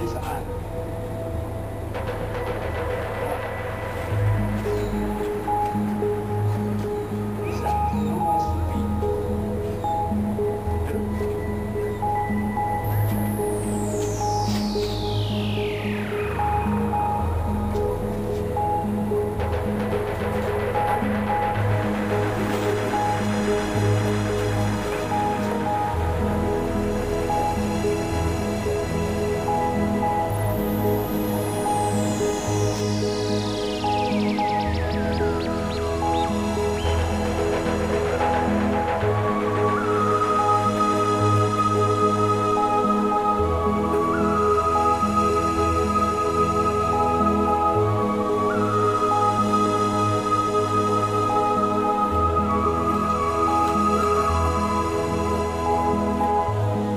Ay saan?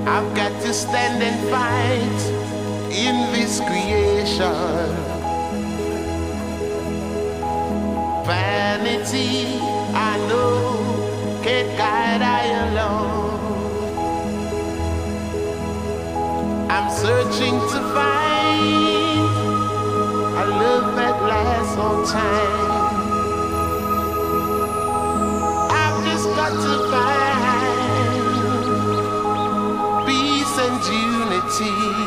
I've got to stand and fight in this creation. Vanity, I know, can't guide I alone. I'm searching to find a love that lasts all time. I've just got to. see.